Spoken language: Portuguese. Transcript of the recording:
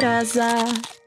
cheirosa.